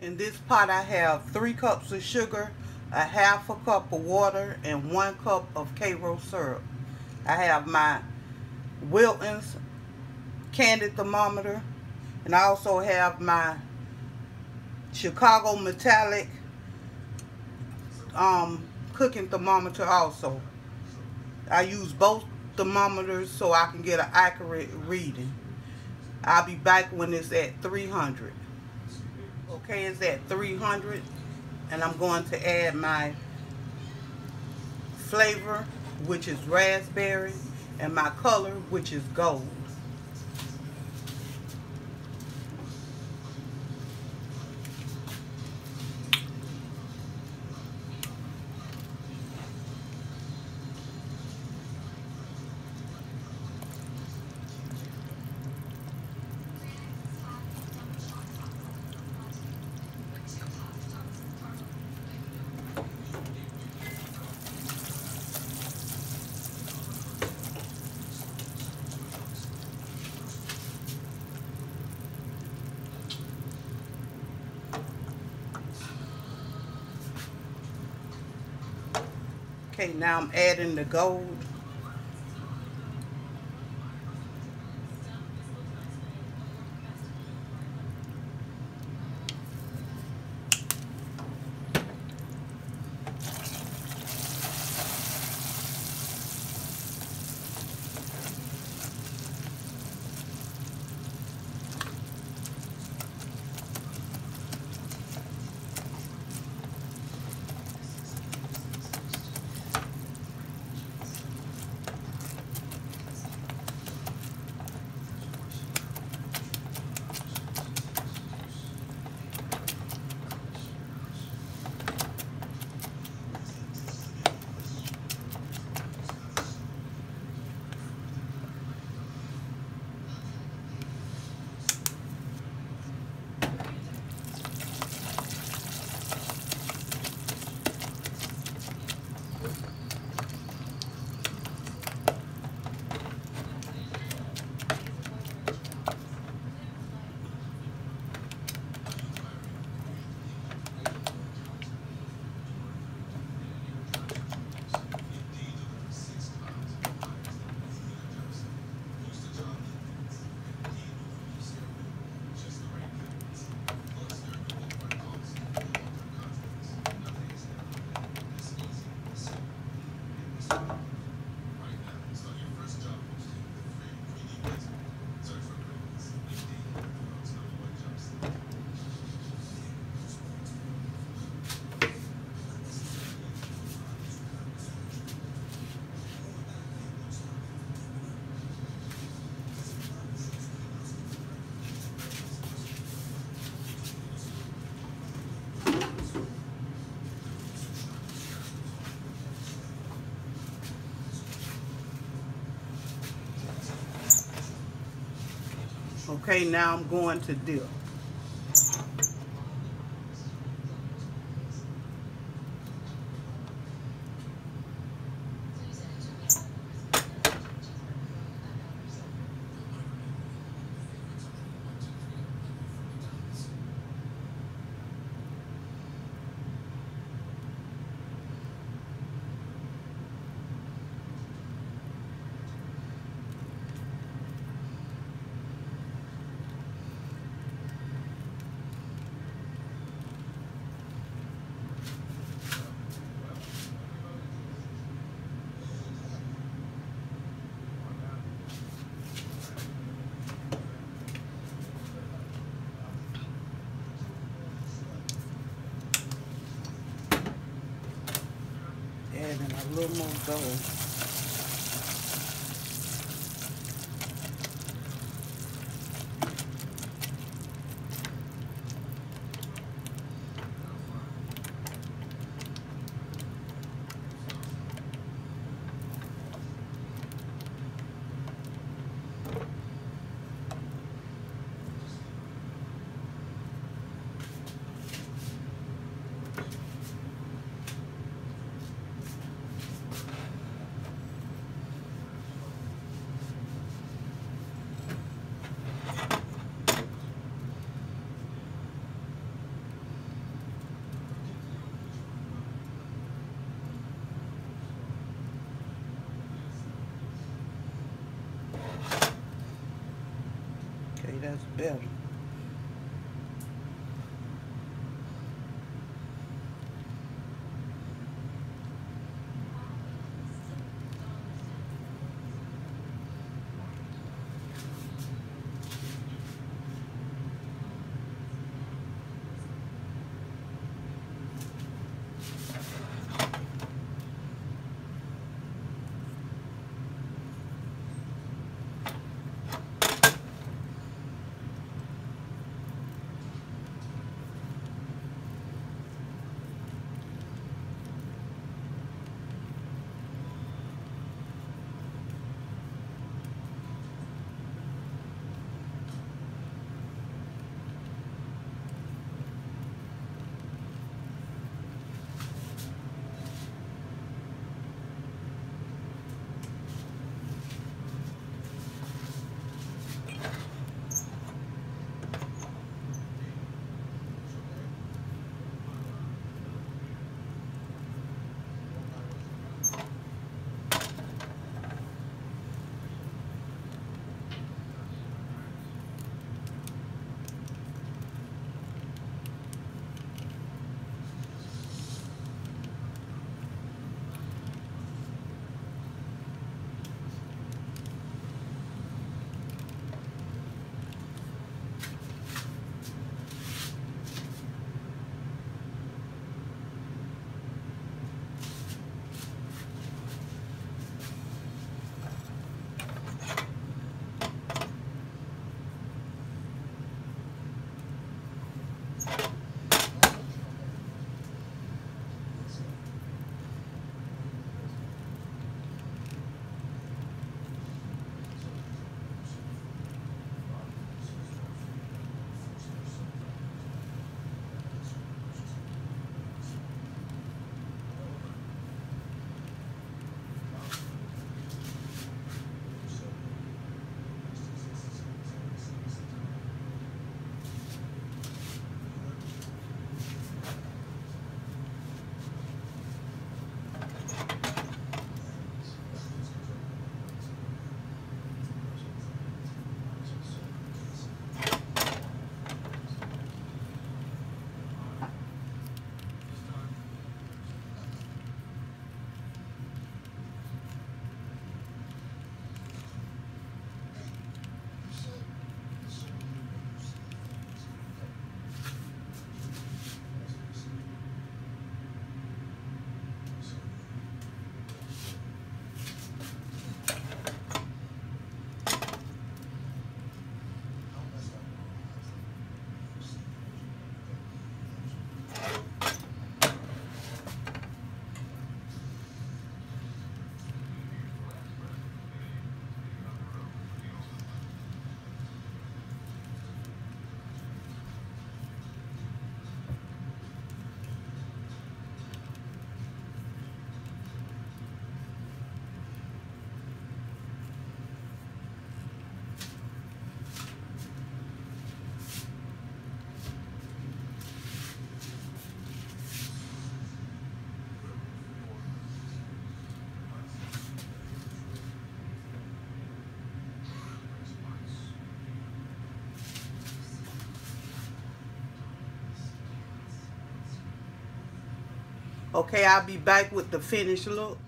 In this pot I have three cups of sugar, a half a cup of water, and one cup of Karo syrup. I have my Wilton's candy thermometer, and I also have my Chicago metallic um, cooking thermometer also. I use both thermometers so I can get an accurate reading. I'll be back when it's at 300. Okay, is at 300 and I'm going to add my flavor which is raspberry and my color which is gold. Okay, now I'm adding the gold. Okay, now I'm going to dip. Adding a little more gold. That's better. Okay, I'll be back with the finished look.